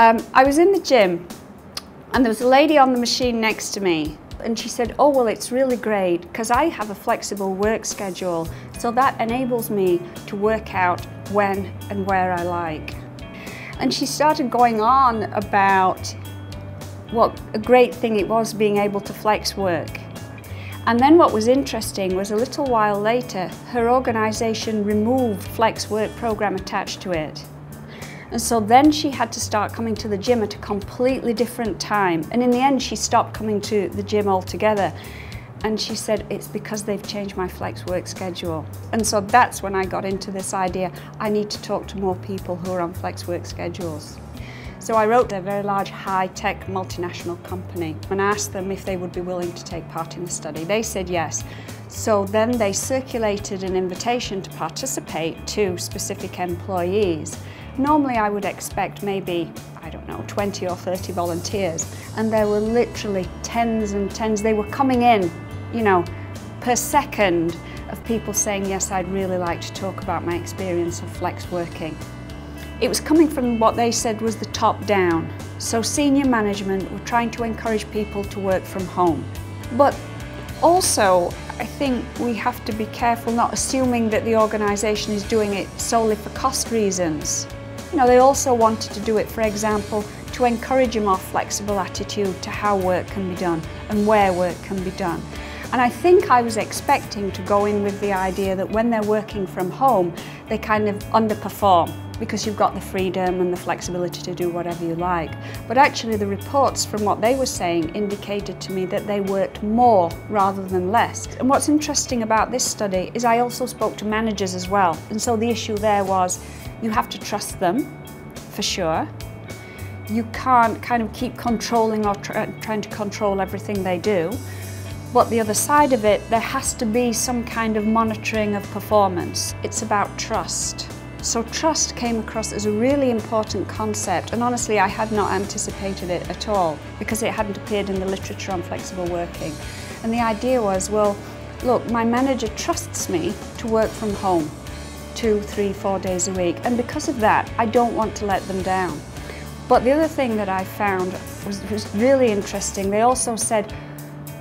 Um, I was in the gym and there was a lady on the machine next to me and she said, oh, well, it's really great because I have a flexible work schedule. So that enables me to work out when and where I like. And she started going on about what a great thing it was being able to flex work. And then what was interesting was a little while later, her organisation removed flex work program attached to it. And so then she had to start coming to the gym at a completely different time. And in the end, she stopped coming to the gym altogether. And she said, it's because they've changed my flex work schedule. And so that's when I got into this idea, I need to talk to more people who are on flex work schedules. So I wrote a very large high-tech multinational company and asked them if they would be willing to take part in the study. They said yes. So then they circulated an invitation to participate to specific employees. Normally I would expect maybe, I don't know, 20 or 30 volunteers. And there were literally tens and tens. They were coming in, you know, per second of people saying, yes, I'd really like to talk about my experience of flex working. It was coming from what they said was the top down. So senior management were trying to encourage people to work from home. But also, I think we have to be careful not assuming that the organisation is doing it solely for cost reasons. You know, they also wanted to do it, for example, to encourage a more flexible attitude to how work can be done and where work can be done. And I think I was expecting to go in with the idea that when they're working from home, they kind of underperform because you've got the freedom and the flexibility to do whatever you like. But actually the reports from what they were saying indicated to me that they worked more rather than less. And what's interesting about this study is I also spoke to managers as well. And so the issue there was you have to trust them, for sure. You can't kind of keep controlling or trying to control everything they do. But the other side of it, there has to be some kind of monitoring of performance. It's about trust. So trust came across as a really important concept and honestly I had not anticipated it at all because it hadn't appeared in the literature on flexible working. And the idea was, well, look, my manager trusts me to work from home two, three, four days a week. And because of that, I don't want to let them down. But the other thing that I found was, was really interesting. They also said,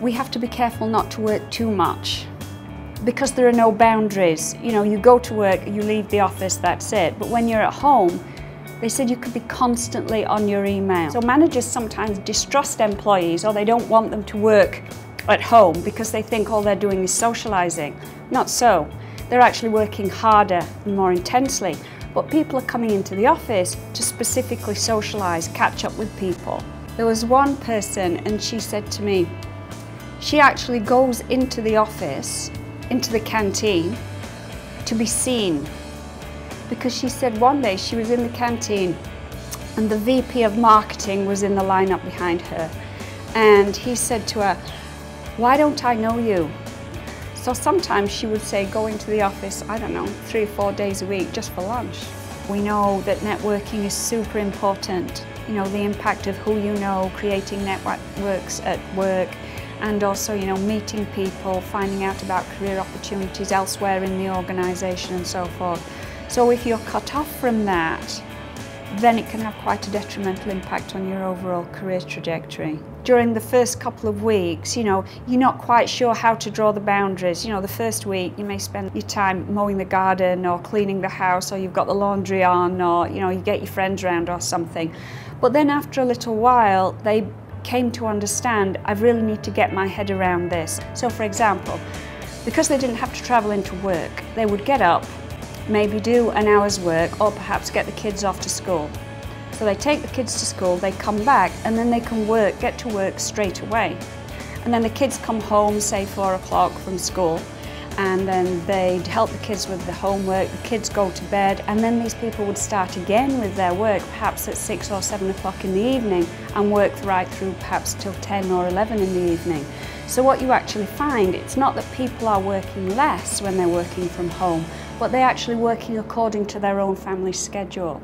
we have to be careful not to work too much because there are no boundaries. You know, you go to work, you leave the office, that's it. But when you're at home, they said you could be constantly on your email. So managers sometimes distrust employees or they don't want them to work at home because they think all they're doing is socialising. Not so. They're actually working harder and more intensely. But people are coming into the office to specifically socialise, catch up with people. There was one person and she said to me, she actually goes into the office, into the canteen, to be seen. Because she said one day she was in the canteen and the VP of marketing was in the lineup behind her. And he said to her, why don't I know you? So sometimes she would say going to the office, I don't know, three or four days a week just for lunch. We know that networking is super important. You know, the impact of who you know, creating networks at work, and also, you know, meeting people, finding out about career opportunities elsewhere in the organisation and so forth. So if you're cut off from that, then it can have quite a detrimental impact on your overall career trajectory. During the first couple of weeks, you know, you're not quite sure how to draw the boundaries. You know, the first week you may spend your time mowing the garden or cleaning the house or you've got the laundry on or, you know, you get your friends around or something. But then after a little while, they came to understand, I really need to get my head around this. So for example, because they didn't have to travel into work, they would get up, maybe do an hour's work or perhaps get the kids off to school. So they take the kids to school, they come back and then they can work, get to work straight away. And then the kids come home, say four o'clock from school, and then they'd help the kids with the homework, the kids go to bed, and then these people would start again with their work, perhaps at six or seven o'clock in the evening, and work right through perhaps till 10 or 11 in the evening. So what you actually find, it's not that people are working less when they're working from home, but they're actually working according to their own family schedule.